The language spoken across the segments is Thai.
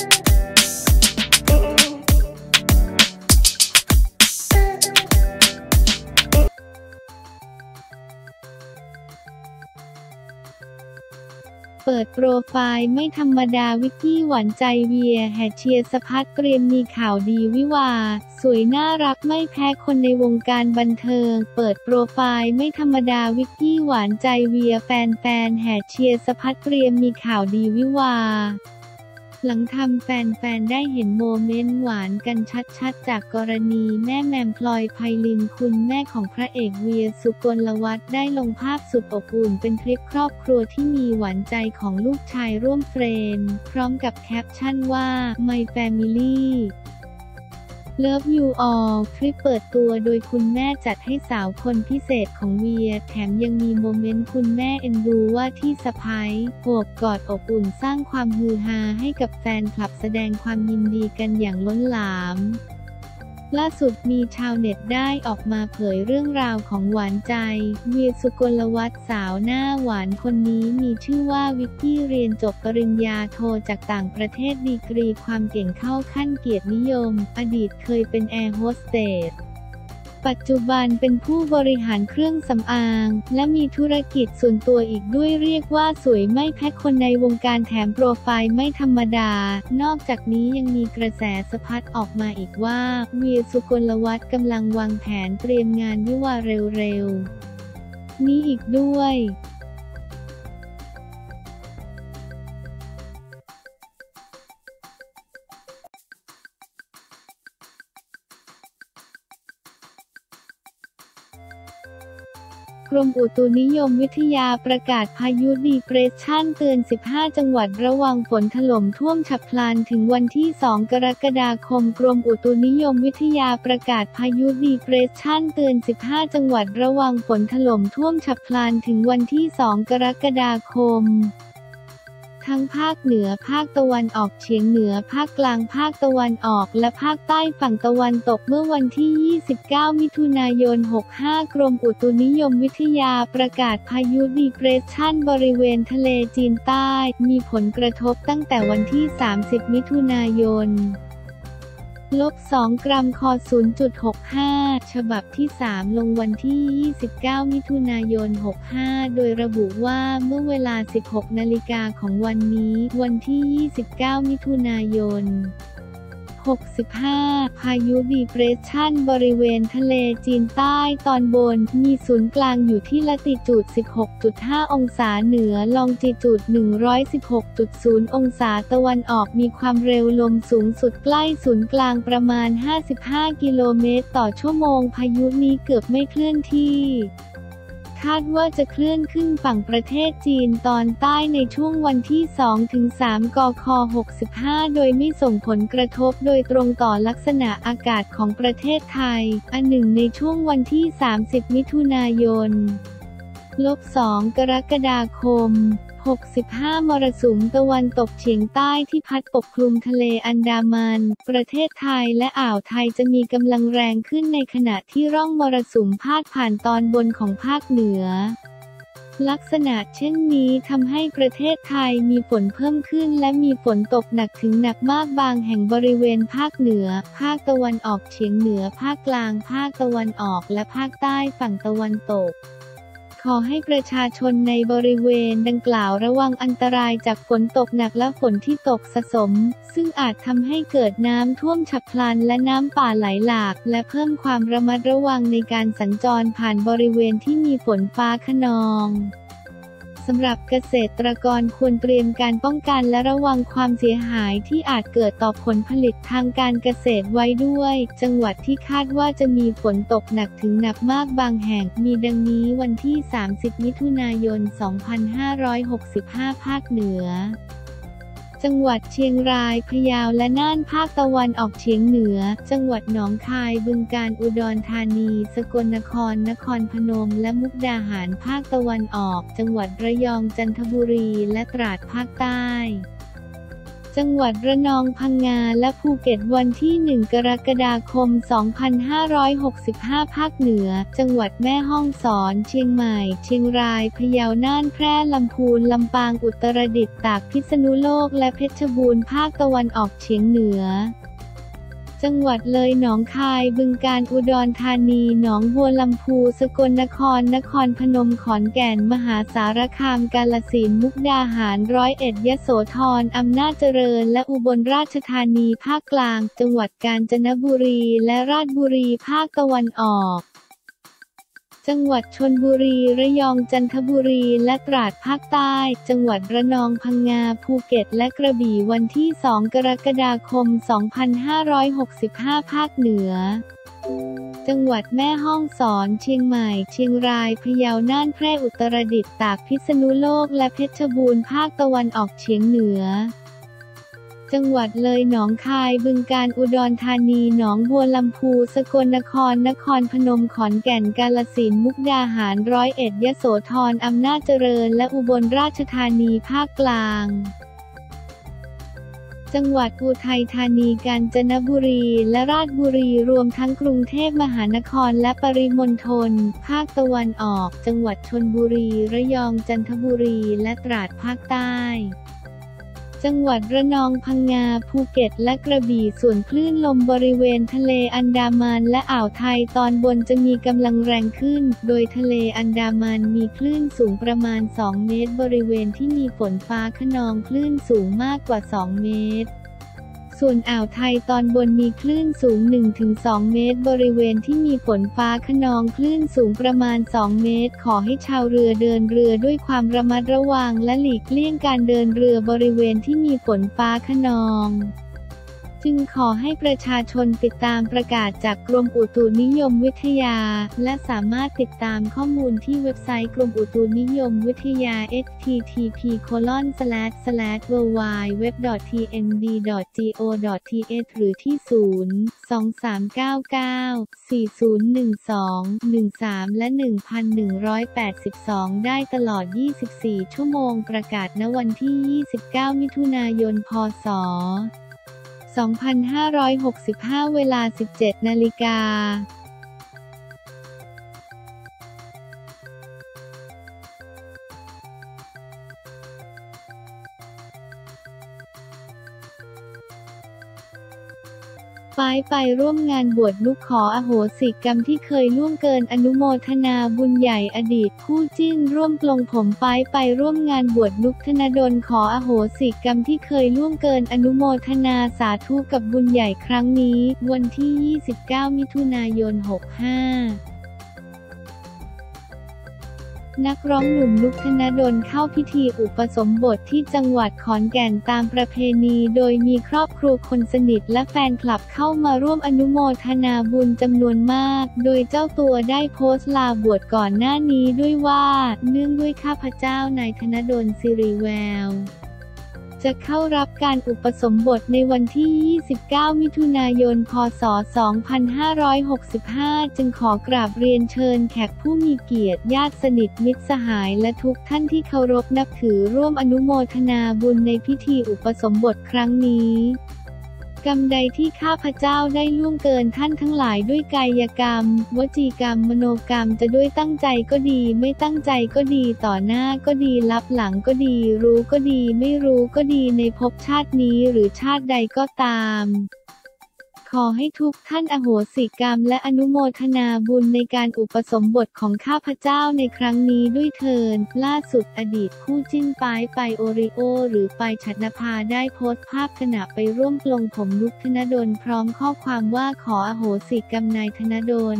เปิดโปรไฟล์ไม่ธรรมดาวิกกี้หวานใจเวียแห่เชียร์สะพัดเตรียมมีข่าวดีวิวา สวยน่ารักไม่แพ้คนในวงการบันเทิง เปิดโปรไฟล์ไม่ธรรมดาวิกกี้หวานใจเวียแแฟนๆแห่เชียร์สะพัดเตรียมมีข่าวดีวิวาห์ หลังทำแฟนๆ ได้เห็นโมเมนต์หวานกันชัดๆ จากกรณีแม่แมมพลอยไพลินคุณแม่ของพระเอกเวียร์ ศุกลวัฒน์ได้ลงภาพสุดอบอุ่นเป็นคลิปครอบครัวที่มีหวานใจของลูกชายร่วมเฟรม พร้อมกับแคปชั่นว่า My Family Love You All คลิปเปิดตัวโดยคุณแม่จัดให้สาวคนพิเศษของเวียร์ แถมยังมีโมเมนต์คุณแม่เอ็นดูว่าที่สะใภ้โอบกอดอบอุ่นสร้างความฮือฮาให้กับแฟนคลับแสดงความยินดีกันอย่างล้นหลาม ล่าสุดมีชาวเน็ตได้ออกมาเผยเรื่องราวของหวานใจ เวียสุกลวัตสาวหน้าหวานคนนี้มีชื่อว่าวิกกี้เรียนจบปริญญาโทจากต่างประเทศดีกรีความเก่งเข้าขั้นเกียรตินิยม อดีตเคยเป็นแอร์โฮสเตส ปัจจุบันเป็นผู้บริหารเครื่องสำอาง และมีธุรกิจส่วนตัวอีกด้วยเรียกว่าสวยไม่แพ้คนในวงการแถมโปรไฟล์ไม่ธรรมดา นอกจากนี้ยังมีกระแสสะพัดออกมาอีกว่าเวียสุกลวัฒน์กำลังวางแผนเตรียมงานวิวาเร็วๆนี้อีกด้วย กรมอุตุนิยมวิทยาประกาศพายุดีเพรสชันเตือน 15 จังหวัดระวังฝนถล่มท่วมฉับพลันถึงวันที่ 2 กรกฎาคม กรมอุตุนิยมวิทยาประกาศพายุดีเพรสชันเตือน 15 จังหวัดระวังฝนถล่มท่วมฉับพลันถึงวันที่ 2 กรกฎาคม ทั้งภาคเหนือภาคตะวันออกเฉียงเหนือภาคกลางภาคตะวันออก และภาคใต้ฝั่งตะวันตกเมื่อวันที่ 29 มิถุนายน 65 กรมอุตุนิยมวิทยาประกาศพายุดีเพรสชันบริเวณทะเลจีนใต้ มีผลกระทบตั้งแต่วันที่ 30 มิถุนายน ลบ 2 กรัมคอ0.65 ฉบับที่ 3 ลงวันที่ 29 มิถุนายน 65 โดยระบุว่าเมื่อเวลา 16 นาฬิกาของวันนี้ วันที่ 29 มิถุนายน 65 พายุดีเปรสชันบริเวณทะเลจีนใต้ตอนบน มีศูนย์กลางอยู่ที่ละติจูด 16.5 องศาเหนือ ลองจิจูด 116.0 องศาตะวันออกมีความเร็วลมสูงสุดใกล้ศูนย์กลางประมาณ 55 กิโลเมตรต่อชั่วโมง พายุนี้เกือบไม่เคลื่อนที่ คาดว่าจะเคลื่อนขึ้นฝั่งประเทศจีนตอนใต้ในช่วงวันที่ 2-3 กค 65 โดยไม่ส่งผลกระทบโดยตรงต่อลักษณะอากาศของประเทศไทย อันหนึ่งในช่วงวันที่ 30 มิถุนายน ลบ 2 กรกฎาคม 65 มรสุมตะวันตกเฉียงใต้ที่พัดปกคลุมทะเลอันดามัน ประเทศไทยและอ่าวไทยจะมีกำลังแรงขึ้นในขณะที่ร่องมรสุมพาดผ่านตอนบนของภาคเหนือลักษณะเช่นนี้ทำให้ประเทศไทยมีฝนเพิ่มขึ้นและมีฝนตกหนักถึงหนักมากบางแห่งบริเวณภาคเหนือ ภาคตะวันออกเฉียงเหนือ ภาคกลาง ภาคตะวันออก และภาคใต้ฝั่งตะวันตก อให้ประชาชนในบริเวณดังกล่าวระวังอันตรายจากฝนตกหนักและฝนที่ตกสะสม ซึ่งอาจทำให้เกิดน้ำท่วมฉับพลันและน้ำป่าไหลหลาก และเพิ่มความระมัดระวังในการสัญจรผ่านบริเวณที่มีฝนฟ้าขนอง สำหรับเกษตรกรควรเตรียมการป้องกันและระวังความเสียหายที่อาจเกิดต่อผลผลิตทางการเกษตรไว้ด้วย จังหวัดที่คาดว่าจะมีฝนตกหนักถึงหนักมากบางแห่ง มีดังนี้วันที่ 30 มิถุนายน 2565 ภาคเหนือ จังหวัดเชียงราย พะเยาและน่านภาคตะวันออกเฉียงเหนือ จังหวัดหนองคาย บึงกาฬ อุดรธานี สกลนคร นครพนม และมุกดาหารภาคตะวันออก จังหวัดระยอง จันทบุรี และตราดภาคใต้ จังหวัดระนองพังงาและภูเก็ตวันที่ 1 กรกฎาคม 2565 ภาคเหนือ จังหวัดแม่ฮ่องสอน เชียงใหม่ เชียงราย พะเยา น่าน แพร่ ลำพูน ลำปาง อุตรดิตถ์ ตาก พิษณุโลก และเพชรบูรณ์ ภาคตะวันออกเฉียงเหนือ จังหวัดเลยหนองคายบึงการอุดรธานี หนองบัวลำพู สกลนคร นครพนมขอนแก่น มหาสารคาม กาลสินมุกดาหาร ร้อยเอ็ด ยโสธร อำนาจเจริญ และอุบลราชธานี ภาคกลาง จังหวัดกาญจนบุรี และราชบุรี ภาคตะวันออก จังหวัดชนบุรี ระยอง จันทบุรี และตราดภาคใต้ จังหวัดระนอง พังงา ภูเก็ต และกระบี่วันที่ 2 กรกฎาคม 2565 ภาคเหนือ จังหวัดแม่ฮ่องสอน เชียงใหม่ เชียงราย พะเยา น่าน แพร่ อุตรดิตถ์ ตาก พิษณุโลก และเพชรบูรณ์ ภาคตะวันออกเฉียงเหนือ จังหวัดเลยหนองคายบึงกาฬอุดรธานีหนองบัวลำพูสกลนครนครพนมขอนแก่นกาลสินมุกดาหารร้อยเอ็ดยโสธรอำนาจเจริญ และอุบลราชธานีภาคกลางจังหวัดอุทัยธานีกาญจนบุรีและราชบุรีรวมทั้งกรุงเทพมหานครและปริมณฑลภาคตะวันออก จังหวัดชนบุรี ระยองจันทบุรีและตราดภาคใต้ จังหวัดระนองพังงาภูเก็ตและกระบี่ส่วนคลื่นลมบริเวณทะเลอันดามันและอ่าวไทยตอนบนจะมีกำลังแรงขึ้น โดยทะเลอันดามันมีคลื่นสูงประมาณ 2 เมตร บริเวณที่มีฝนฟ้าขนองคลื่นสูงมากกว่า 2 เมตร ส่วนอ่าวไทยตอนบนมีคลื่นสูง 1-2 เมตร บริเวณที่มีฝนฟ้าขนองคลื่นสูงประมาณ 2 เมตร ขอให้ชาวเรือเดินเรือด้วยความระมัดระวังและหลีกเลี่ยงการเดินเรือบริเวณที่มีฝนฟ้าขนอง จึงขอให้ประชาชนติดตามประกาศจากกรมอุตุนิยมวิทยา และสามารถติดตามข้อมูลที่เว็บไซต์กรมอุตุนิยมวิทยา http w w w t n d g o t h หรือที่ 0 2399 4012 13 และ 1182 ได้ตลอด 24 ชั่วโมงประกาศณวันที่ 29 มิถุนายน พศ 2565 เวลา 17 นาฬิกา ป้ายไปร่วมงานบวชลุกขออโหสิกรรมที่เคยล่วงเกินอนุโมทนาบุญใหญ่อดีตคู่จิ้นร่วมปลงผมป้ายไปร่วมงานบวชลุกธนดลขออโหสิกรรมที่เคยล่วงเกินอนุโมทนาสาธุกับบุญใหญ่ครั้งนี้ วันที่ 29 มิถุนายน 65 นักร้องหนุ่มลุกธนดลเข้าพิธีอุปสมบทที่จังหวัดขอนแก่นตามประเพณีโดยมีครอบครัวคนสนิทและแฟนคลับเข้ามาร่วมอนุโมทนาบุญจำนวนมาก โดยเจ้าตัวได้โพสต์ลาบวชก่อนหน้านี้ด้วยว่า เนื่องด้วยข้าพเจ้านายธนดลสิริแวว จะเข้ารับการอุปสมบทในวันที่ 29 มิถุนายน พศ 2565 จึงขอกราบเรียนเชิญแขกผู้มีเกียรติญาติสนิทมิตรสหายและทุกท่านที่เคารพนับถือร่วมอนุโมทนาบุญในพิธีอุปสมบทครั้งนี้ กรรมใดที่ข้าพเจ้าได้ล่วงเกินท่านทั้งหลายด้วยกายกรรม วจีกรรม มโนกรรมจะด้วยตั้งใจก็ดี ไม่ตั้งใจก็ดีต่อหน้าก็ดีรับหลังก็ดี รู้ก็ดี ไม่รู้ก็ดีในภพชาตินี้หรือชาติใดก็ตาม ขอให้ทุกท่านอโหสิกรรมและอนุโมทนาบุญในการอุปสมบทของข้าพเจ้าในครั้งนี้ด้วยเทิน ล่าสุดอดีตคู่จิ้นปายไปโอริโอ หรือไปชัดนภาได้โพสต์ภาพขณะไปร่วมปลงผมนุกธนดลพร้อมข้อความว่าขออโหสิกรรมนายธนดล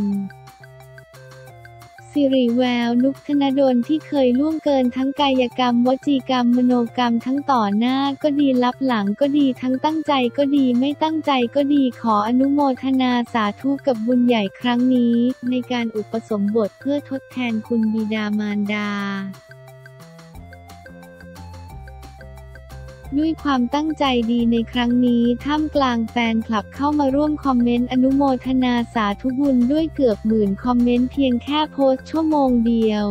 สิริแวว นุกธนดลที่เคยล่วงเกินทั้งกายกรรม วจีกรรม มโนกรรมทั้งต่อหน้าก็ดีรับหลังก็ดีทั้งตั้งใจก็ดีไม่ตั้งใจก็ดีขออนุโมทนาสาธุกับบุญใหญ่ครั้งนี้ ในการอุปสมบทเพื่อทดแทนคุณบิดามารดา ด้วยความตั้งใจดีในครั้งนี้ท่ามกลางแฟนคลับเข้ามาร่วมคอมเมนต์อนุโมทนาสาธุบุญด้วยเกือบหมื่นคอมเมนต์เพียงแค่โพสต์ชั่วโมงเดียว